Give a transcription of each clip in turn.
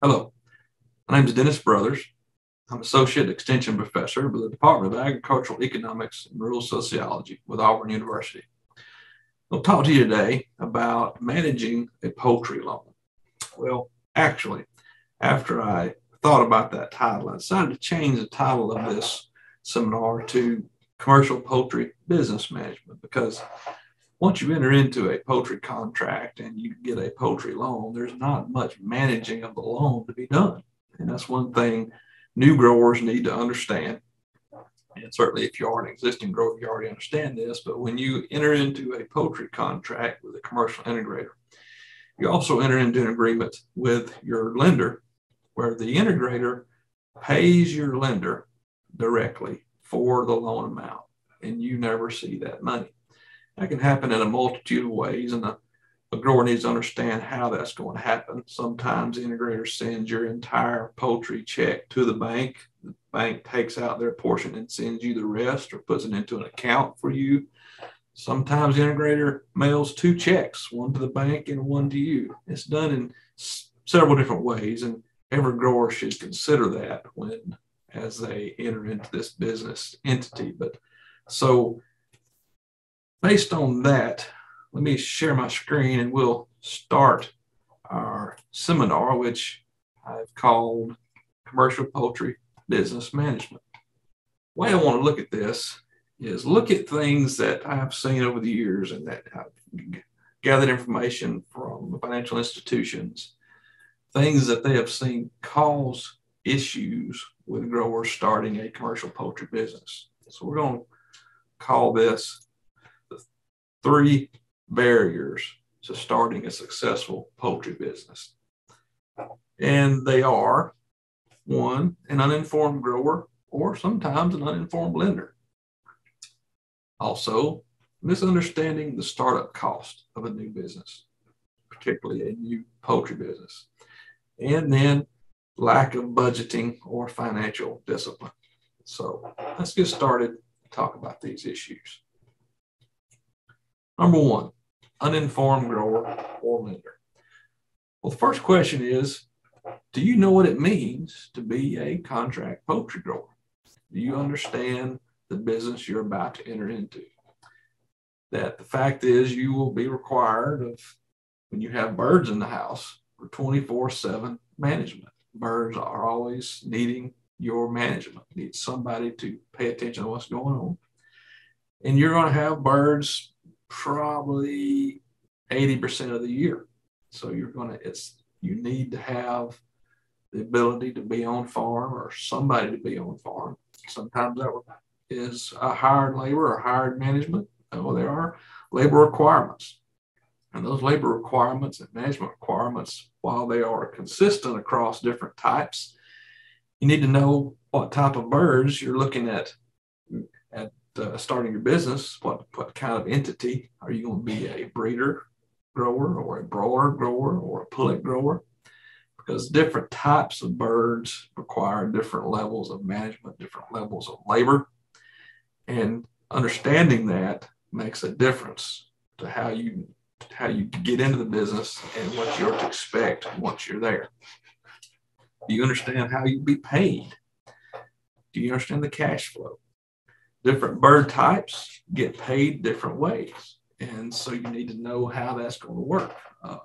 Hello, my name is Dennis Brothers. I'm Associate Extension Professor with the Department of Agricultural Economics and Rural Sociology with Auburn University. I'll talk to you today about managing a poultry loan. Well, actually, after I thought about that title, I decided to change the title of this seminar to Commercial Poultry Business Management because once you enter into a poultry contract and you get a poultry loan, there's not much managing of the loan to be done. And that's one thing new growers need to understand. And certainly, if you are an existing grower, you already understand this. But when you enter into a poultry contract with a commercial integrator, you also enter into an agreement with your lender where the integrator pays your lender directly for the loan amount and you never see that money. That can happen in a multitude of ways, and a, grower needs to understand how that's going to happen. Sometimes the integrator sends your entire poultry check to the bank. The bank takes out their portion and sends you the rest or puts it into an account for you. Sometimes the integrator mails two checks, one to the bank and one to you. It's done in s- several different ways, and every grower should consider that when as they enter into this business entity. But so based on that, let me share my screen and we'll start our seminar, which I've called Commercial Poultry Business Management. The way I want to look at this is look at things that I've seen over the years and that I've gathered information from financial institutions, things that they have seen cause issues with growers starting a commercial poultry business. So we're going to call this three barriers to starting a successful poultry business. And they are one, an uninformed grower, or sometimes an uninformed lender. Also, misunderstanding the startup cost of a new business, particularly a new poultry business. And then lack of budgeting or financial discipline. So let's get started and talk about these issues. Number one, uninformed grower or lender. Well, the first question is Do you know what it means to be a contract poultry grower? Do you understand the business you're about to enter into? That the fact is, you will be required of when you have birds in the house for 24 7 management. Birds are always needing your management, need somebody to pay attention to what's going on. And you're going to have birds probably 80% of the year. So you're going to, it's, you need to have the ability to be on farm or somebody to be on farm. Sometimes that is a hired labor or hired management. Well, there are labor requirements. And those labor requirements and management requirements, while they are consistent across different types, you need to know what type of birds you're looking at at uh, starting your business, what, what kind of entity are you going to be a breeder grower or a broiler grower or a pullet grower? Because different types of birds require different levels of management, different levels of labor. And understanding that makes a difference to how you how you get into the business and what you're to expect once you're there. Do you understand how you be paid? Do you understand the cash flow? Different bird types get paid different ways. And so you need to know how that's going to work. Uh,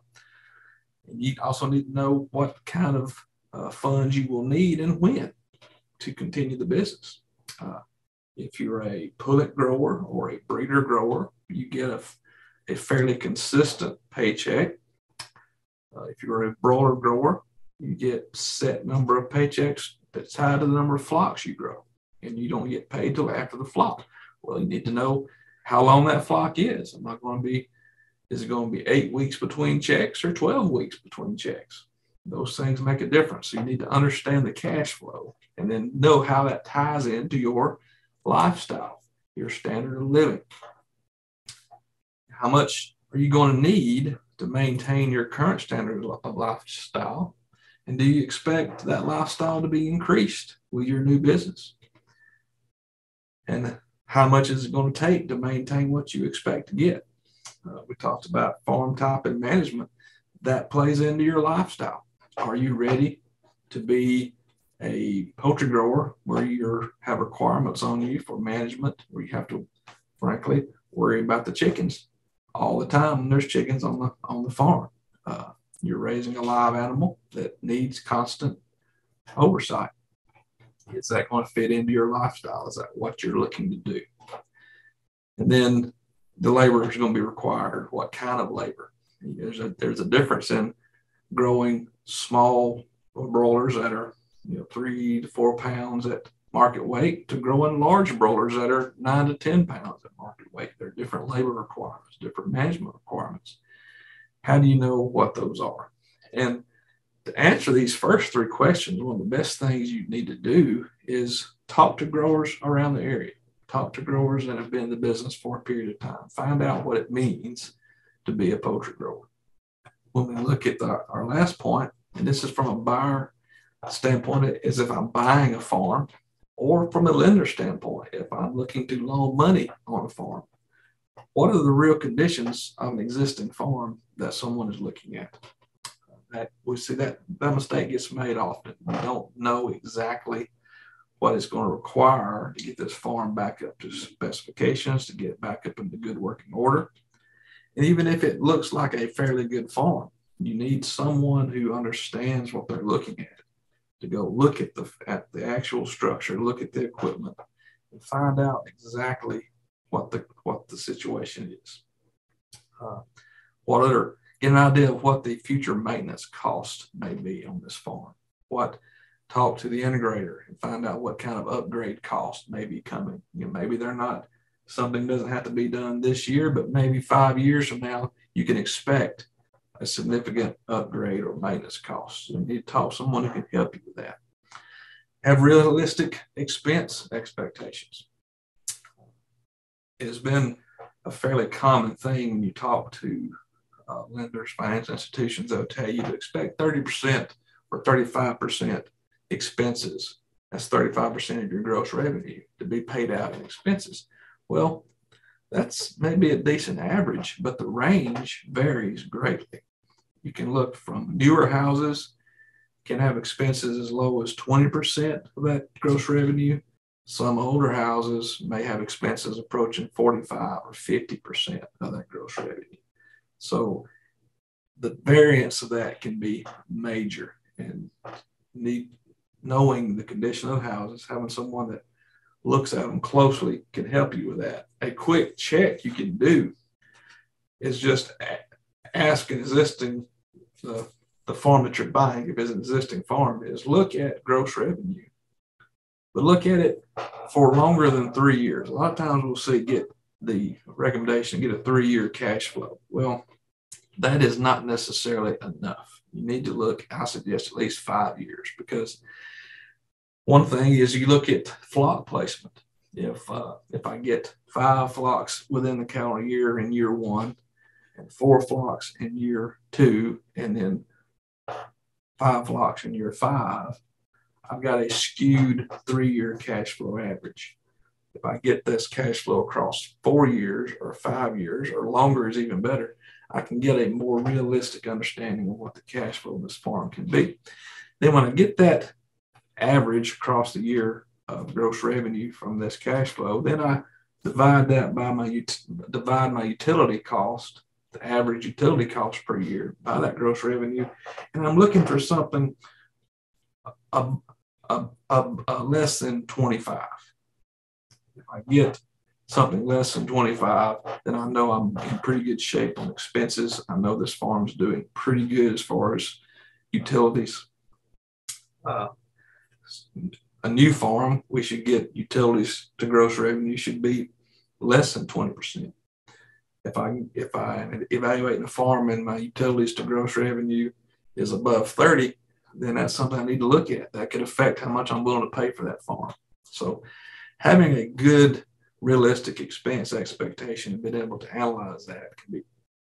and you also need to know what kind of uh, funds you will need and when to continue the business. Uh, if you're a pullet grower or a breeder grower, you get a, a fairly consistent paycheck. Uh, if you're a broiler grower, you get set number of paychecks that's tied to the number of flocks you grow and you don't get paid till after the flock. Well, you need to know how long that flock is. Am I going to be, is it going to be eight weeks between checks or 12 weeks between checks? Those things make a difference. So you need to understand the cash flow and then know how that ties into your lifestyle, your standard of living. How much are you going to need to maintain your current standard of lifestyle? And do you expect that lifestyle to be increased with your new business? And how much is it going to take to maintain what you expect to get. Uh, we talked about farm type and management. That plays into your lifestyle. Are you ready to be a poultry grower where you have requirements on you for management, where you have to, frankly, worry about the chickens all the time there's chickens on the on the farm. Uh, you're raising a live animal that needs constant oversight. Is that going to fit into your lifestyle? Is that what you're looking to do? And then the labor is going to be required. What kind of labor? There's a there's a difference in growing small broilers that are you know three to four pounds at market weight to growing large broilers that are nine to ten pounds at market weight. There are different labor requirements, different management requirements. How do you know what those are? And to answer these first three questions, one of the best things you need to do is talk to growers around the area. Talk to growers that have been in the business for a period of time. Find out what it means to be a poultry grower. When we look at the, our last point, and this is from a buyer standpoint, is if I'm buying a farm, or from a lender standpoint, if I'm looking to loan money on a farm, what are the real conditions of an existing farm that someone is looking at? That we see that that mistake gets made often. We don't know exactly what it's going to require to get this farm back up to specifications, to get it back up into good working order. And even if it looks like a fairly good farm, you need someone who understands what they're looking at to go look at the at the actual structure, look at the equipment, and find out exactly what the what the situation is. Uh, what other get an idea of what the future maintenance cost may be on this farm. What talk to the integrator and find out what kind of upgrade cost may be coming. You know, maybe they're not something doesn't have to be done this year, but maybe five years from now you can expect a significant upgrade or maintenance costs. You need to talk to someone who can help you with that. Have realistic expense expectations. It has been a fairly common thing when you talk to uh, lenders, finance institutions, they'll tell you to expect 30% or 35% expenses. That's 35% of your gross revenue to be paid out in expenses. Well, that's maybe a decent average, but the range varies greatly. You can look from newer houses can have expenses as low as 20% of that gross revenue. Some older houses may have expenses approaching 45 or 50% of that gross revenue. So the variance of that can be major and need knowing the condition of houses, having someone that looks at them closely can help you with that. A quick check you can do is just ask an existing the, the farm that you're buying, if it's an existing farm, is look at gross revenue. But look at it for longer than three years. A lot of times we'll see get the recommendation, get a three year cash flow. Well, that is not necessarily enough. You need to look, I suggest at least five years because one thing is you look at flock placement. If uh, if I get five flocks within the calendar year in year one, and four flocks in year two, and then five flocks in year five, I've got a skewed three-year cash flow average. If I get this cash flow across four years or five years or longer is even better, I can get a more realistic understanding of what the cash flow of this farm can be. Then when I get that average across the year of gross revenue from this cash flow, then I divide that by my divide my utility cost, the average utility cost per year by that gross revenue, and I'm looking for something a, a, a, a less than 25. If I get something less than 25, then I know I'm in pretty good shape on expenses. I know this farm's doing pretty good as far as utilities. Uh, a new farm, we should get utilities to gross revenue should be less than 20%. If I if I evaluate the farm and my utilities to gross revenue is above 30, then that's something I need to look at. That could affect how much I'm willing to pay for that farm. So having a good realistic expense expectation and being able to analyze that can be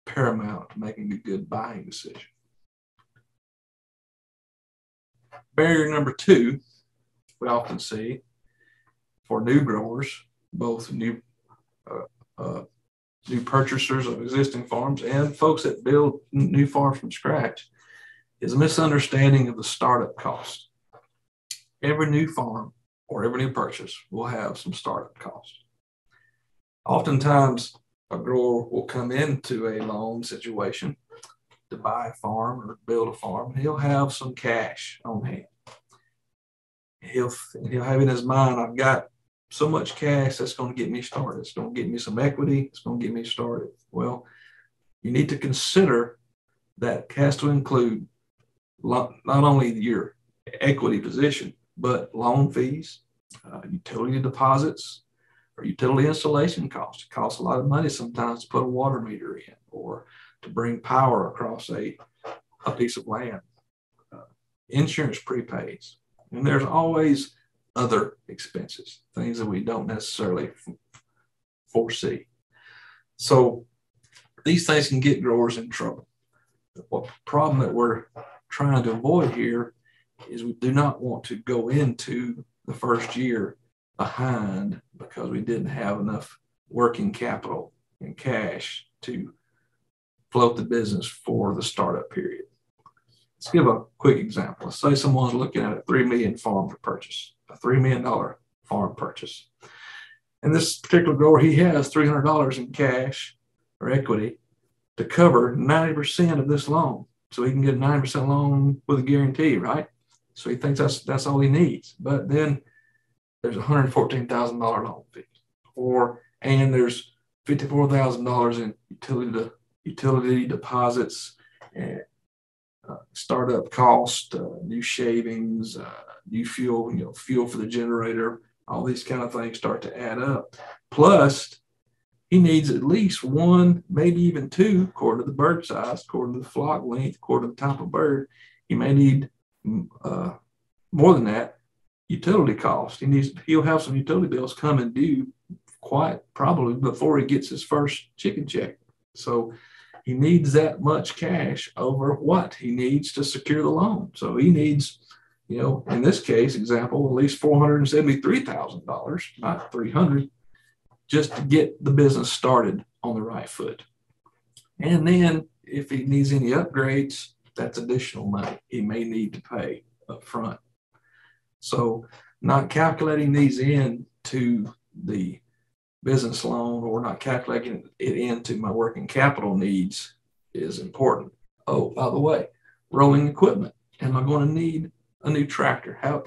paramount to making a good buying decision. Barrier number two, we often see for new growers, both new uh, uh, new purchasers of existing farms and folks that build new farms from scratch, is a misunderstanding of the startup cost. every new farm or every new purchase will have some startup costs. Oftentimes, a grower will come into a loan situation to buy a farm or build a farm. He'll have some cash on hand. He'll he'll have in his mind, I've got so much cash that's going to get me started. It's going to get me some equity. It's going to get me started. Well, you need to consider that has to include not only your equity position, but loan fees, uh, utility deposits, or utility installation costs. It costs a lot of money sometimes to put a water meter in or to bring power across a, a piece of land. Uh, insurance prepays. And there's always other expenses, things that we don't necessarily foresee. So these things can get growers in trouble. The problem that we're trying to avoid here is we do not want to go into the first year behind because we didn't have enough working capital and cash to float the business for the startup period. Let's give a quick example. Let's say someone's looking at a three million farm to purchase, a three million dollar farm purchase. And this particular grower, he has $300 in cash or equity to cover 90% of this loan. So he can get a 9% loan with a guarantee, right? So he thinks that's that's all he needs. But then there's $114,000 loan fee. Or and there's $54,000 in utility utility deposits and uh, startup cost, uh, new shavings, uh, new fuel, you know, fuel for the generator, all these kind of things start to add up. Plus, he needs at least one, maybe even two, according to the bird size, according to the flock length, according to the type of bird. He may need uh, more than that utility cost. He needs he'll have some utility bills coming due quite probably before he gets his first chicken check. So he needs that much cash over what he needs to secure the loan. So he needs, you know, in this case example, at least four hundred and seventy-three thousand dollars, not three hundred, just to get the business started on the right foot. And then if he needs any upgrades, that's additional money he may need to pay up front. So not calculating these in to the business loan or not calculating it into my working capital needs is important. Oh, by the way, rolling equipment. Am I going to need a new tractor? How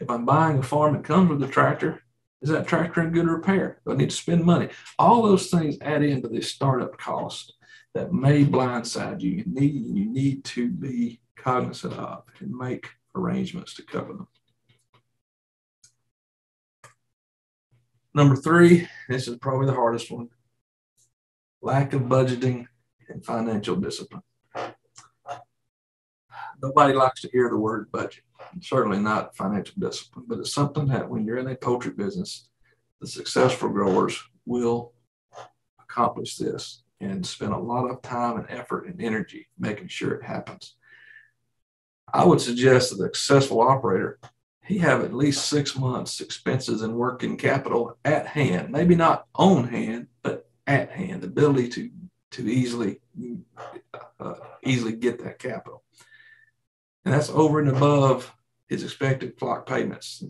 if I'm buying a farm that comes with a tractor, is that tractor in good repair? Do I need to spend money? All those things add into the startup cost that may blindside you. You need you need to be cognizant of and make arrangements to cover them. Number three, this is probably the hardest one lack of budgeting and financial discipline. Nobody likes to hear the word budget certainly not financial discipline, but it's something that when you're in a poultry business, the successful growers will accomplish this and spend a lot of time and effort and energy making sure it happens. I would suggest that the successful operator, he have at least six months expenses and working capital at hand, maybe not on hand, but at hand, the ability to to easily uh, easily get that capital. And that's over and above his expected flock payments,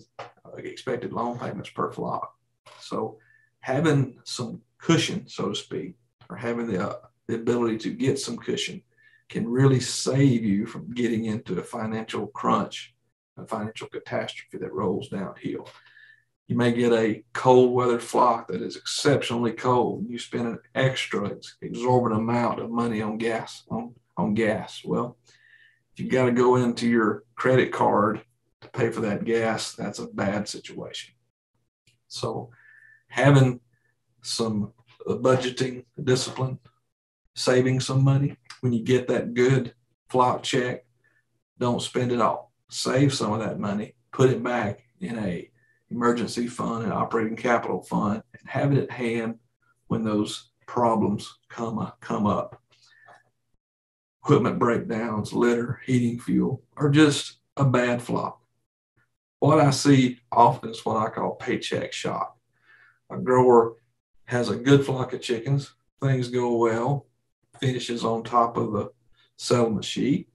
expected loan payments per flock. So having some cushion, so to speak, or having the, uh, the ability to get some cushion can really save you from getting into a financial crunch, a financial catastrophe that rolls downhill. You may get a cold weather flock that is exceptionally cold. and You spend an extra exorbitant amount of money on gas on, on gas. Well, if you got to go into your credit card to pay for that gas, that's a bad situation. So, having some budgeting discipline, saving some money when you get that good flock check, don't spend it all. Save some of that money, put it back in a emergency fund, an operating capital fund, and have it at hand when those problems come, come up. Equipment breakdowns, litter, heating fuel, or just a bad flock what I see often is what I call paycheck shock. A grower has a good flock of chickens, things go well, finishes on top of the settlement sheet,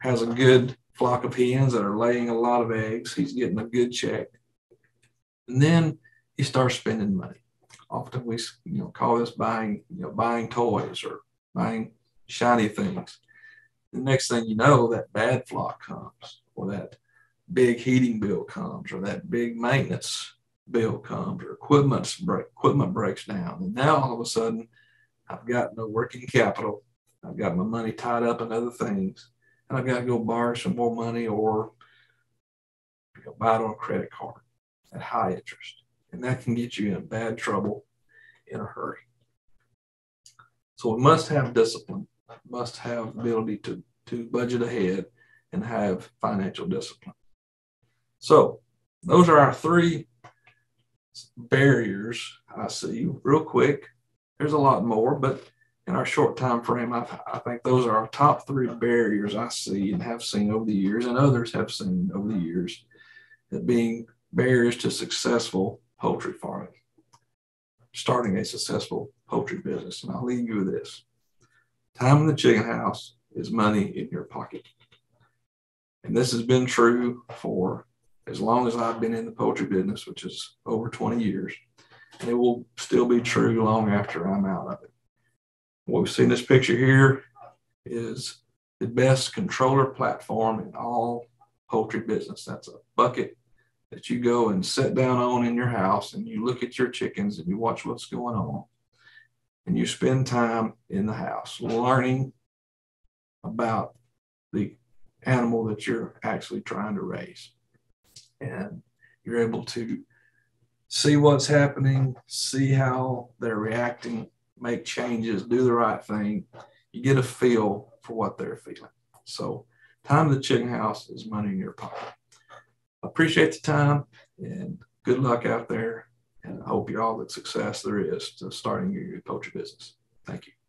has a good flock of hens that are laying a lot of eggs. He's getting a good check. And then he starts spending money. Often we you know call this buying, you know, buying toys or buying shiny things. The next thing you know, that bad flock comes, or that big heating bill comes, or that big maintenance bill comes, or equipment break, equipment breaks down. And now all of a sudden, I've got no working capital. I've got my money tied up in other things, and I've got to go borrow some more money or you know, buy it on a credit card at high interest. And that can get you in bad trouble in a hurry. So we must have discipline, must have ability to, to budget ahead and have financial discipline. So those are our three barriers I see real quick. There's a lot more, but in our short time frame, I, I think those are our top three barriers I see and have seen over the years, and others have seen over the years, that being barriers to successful poultry farming, starting a successful poultry business. And I'll leave you with this time in the chicken house is money in your pocket. And this has been true for as long as I've been in the poultry business, which is over 20 years. And it will still be true long after I'm out of it. What we see in this picture here is the best controller platform in all poultry business. That's a bucket that you go and sit down on in your house and you look at your chickens and you watch what's going on and you spend time in the house learning about the animal that you're actually trying to raise. And you're able to see what's happening, see how they're reacting, make changes, do the right thing. You get a feel for what they're feeling. So, time in the chicken house is money in your pocket appreciate the time and good luck out there. And I hope you're all the success there is to starting your poultry business. Thank you.